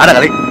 Ada kali.